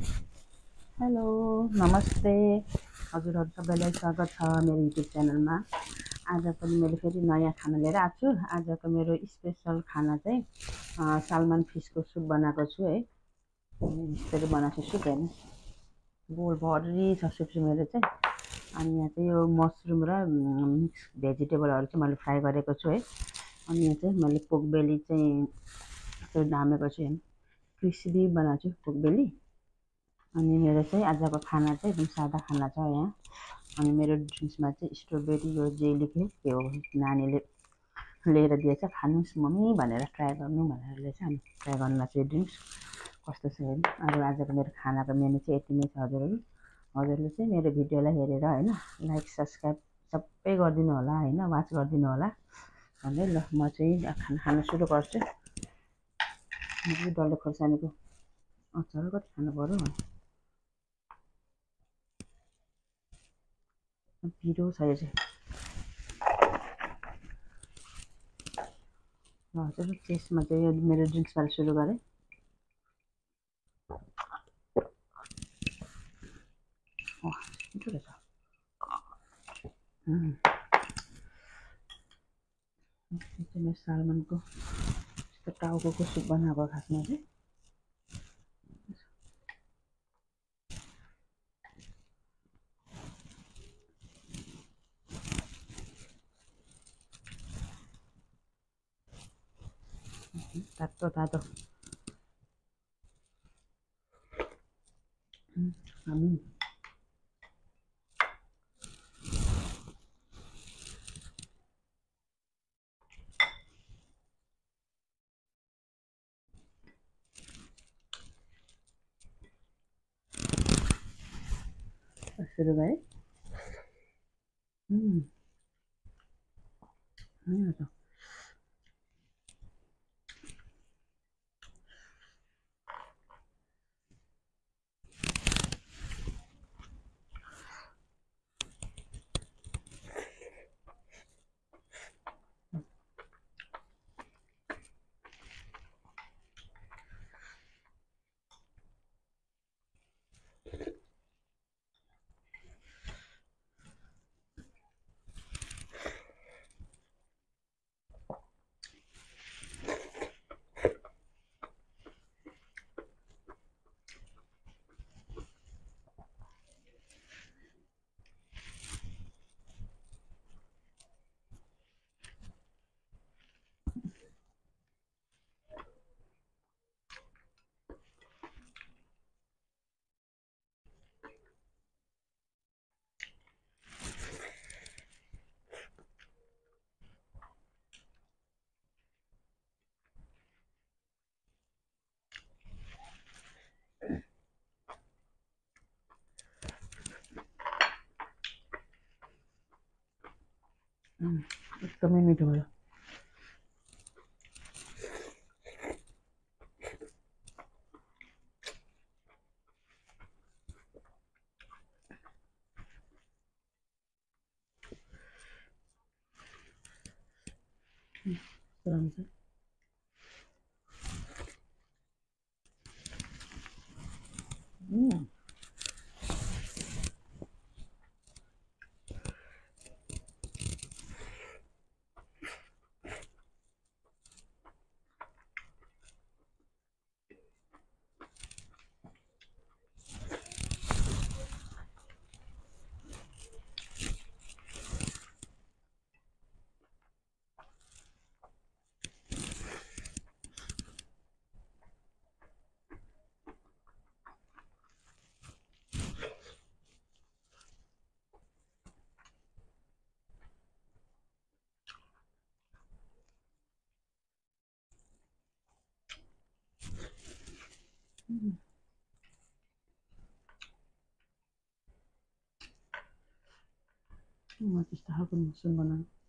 Hello नमस्ते। हजुरहरू सबैलाई स्वागत छ मेरो युट्युब च्यानलमा। आज पनि मैले फेरि नयाँ खाना लिएर आएको छु। आजको मेरो स्पेसल खाना चाहिँ सालमान फिसको सुप बनाएको छु है। यसरी बनाएको छु सुप होइन बोलभरि छ सुप चाहिँ मेरो चाहिँ। अनि यहाँ चाहिँ यो मसरुम र मिक्स भेजिटेबलहरू चाहिँ मैले फ्राई गरेको छु है। अनि यहाँ चाहिँ मैले पोकबेली चाहिँ ढामेको छु होइन क्रिस्पी बनाएको छु पोकबेली। अनि मेरो चाहिँ आजको खाना चाहिँ एकदम सादा खाना छ यहाँ। अनि मेरो ड्रिङ्क्समा चाहिँ स्ट्रबेरी यो जेलीकै त्यो नानीले लिएर दिएछ। खानुहोस् मम्मी भनेर ट्राई गर्नु भनेर चाहिँ अनि ट्राई गर्नु चाहिँ ड्रिङ्क्स कस्तो छ हेर्नु। अब आजको मेरो खानाको मेनु चाहिँ यति नै छ हजुरहरू हजुरले चाहिँ मेरो भिडियोलाई हेरेर होइन लाइक सब्सक्राइब सबै गरिदिनु होला होइन वाच गरिदिनु होला भन्दै ल म चाहिँ खाना खानु सुरु गर्छु। डल्ले खोर्सानीको अचार कति खानु पऱ्यो पिरो छ यो चाहिँ हजुर त्यसमा चाहिँ यो मेरो ड्रिङ्क्सबाट सुरु गरेँ रहेछ मेरो सालमनको टाउको सुप बनाएको खासमा चाहिँ するわ。うん。何やだ。एकदमै मिठो भयो राम्रो म त्यस्तो खालको मसरुम बनाउनु 이거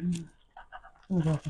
嗯。嗯么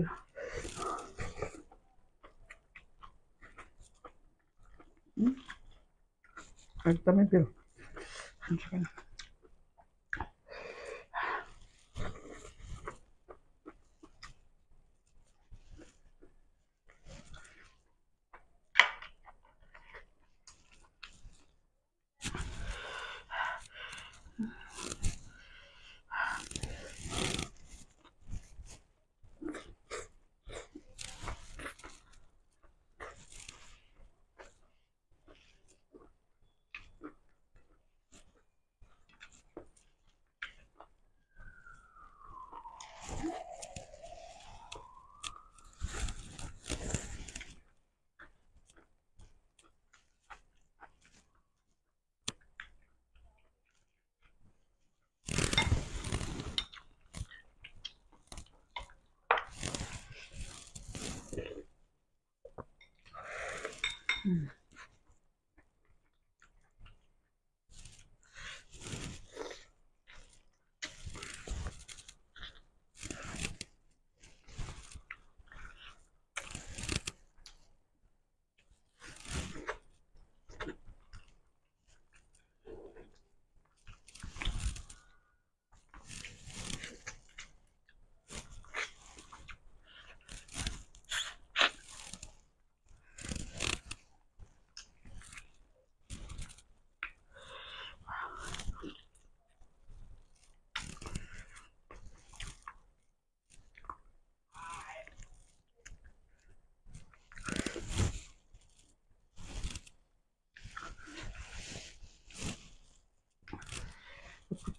rápido. Mm. Exactamente. Mm.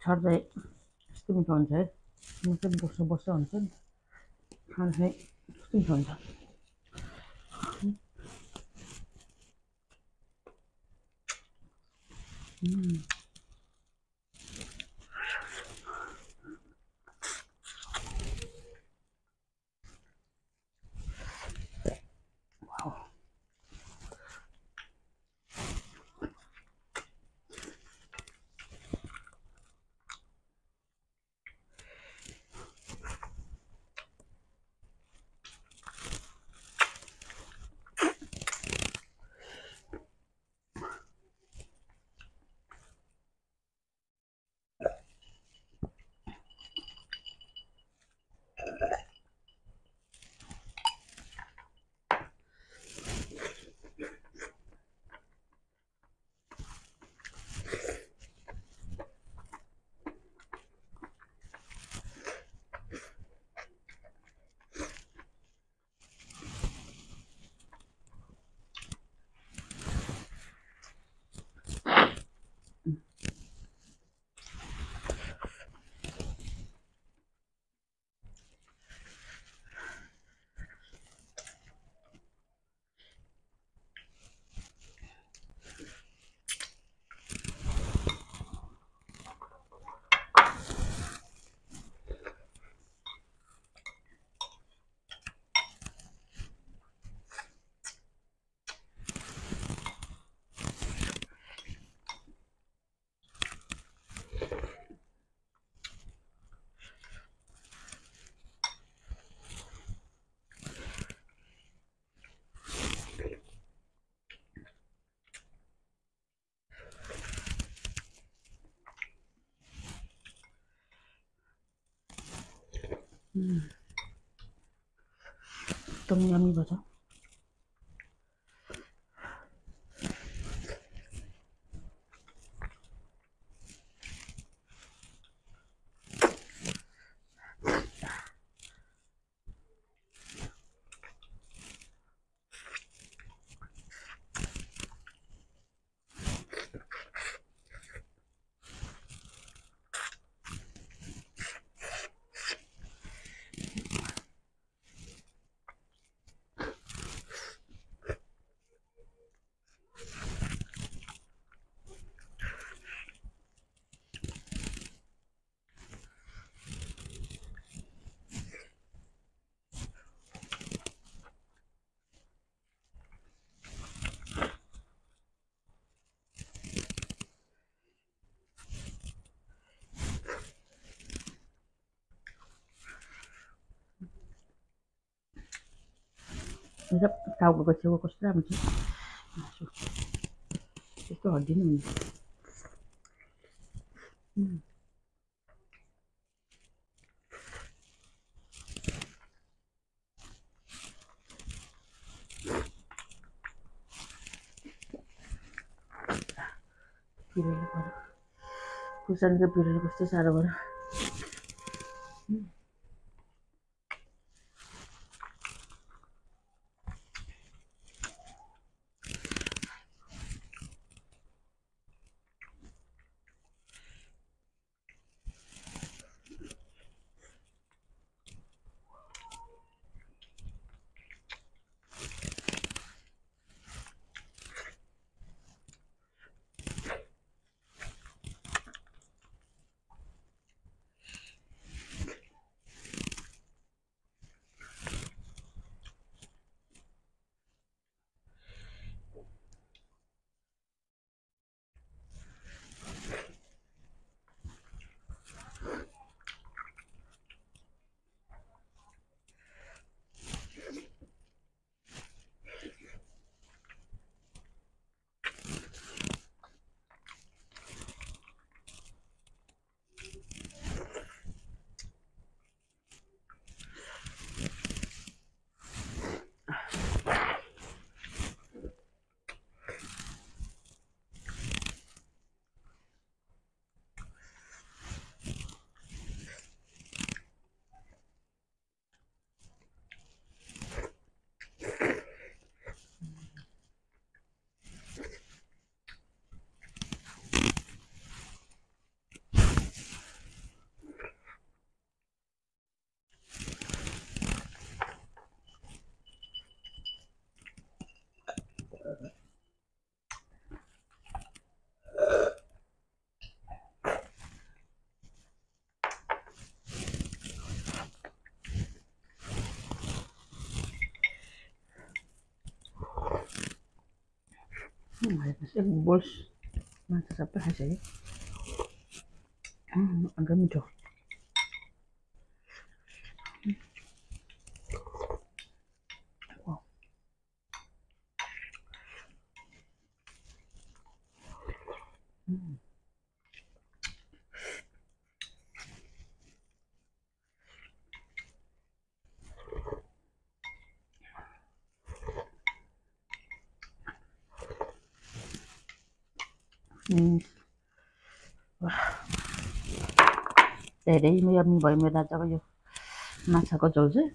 छर्दै यस्तो मिठो हुन्छ है। म चाहिँ बस्नु बस्छ हुन्छ नि। चाहिँ कस्तो मिठो हुन्छ। एकदम यमी भयो त हेर टाउकोको छेउ कस्तो राम्रो छ मासु त्यस्तो हड्डी नै हुन्छ पऱ्यो खुर्सानीको बिरालो कस्तो साह्रो 맛있어요. 뭘, 맛있어. 맛있어요. 아, 안 가면 좋 धेरै यम्मी भयो मेरो आजको यो माछाको झोल चाहिँ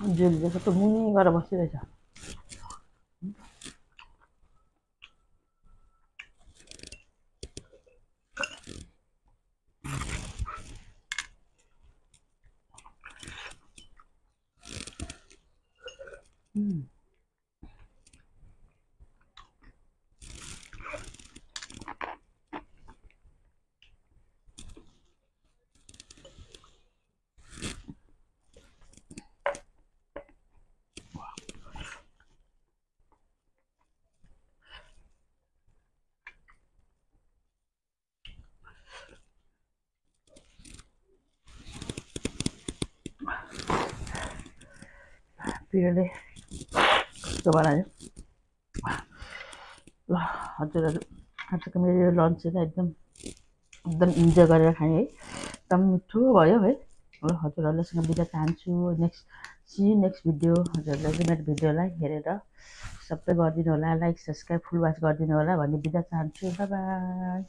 ジュリで、ちょっと胸がらばしてたじゃん。पिरोले कस्तो बनायो ल हजुरहरू आजको मेरो यो लन्च चाहिँ एकदम एकदम इन्जोय गरेर खाएँ है एकदम मिठो भयो है ल हजुरहरूलाई बिदा चाहन्छु नेक्स्ट सी नेक्स्ट भिडियो हजुरहरूले चाहिँ मेरो भिडियोलाई हेरेर सबै गरिदिनु होला लाइक सब्सक्राइब फुल वाच गरिदिनु होला भन्ने बिदा चाहन्छु बाई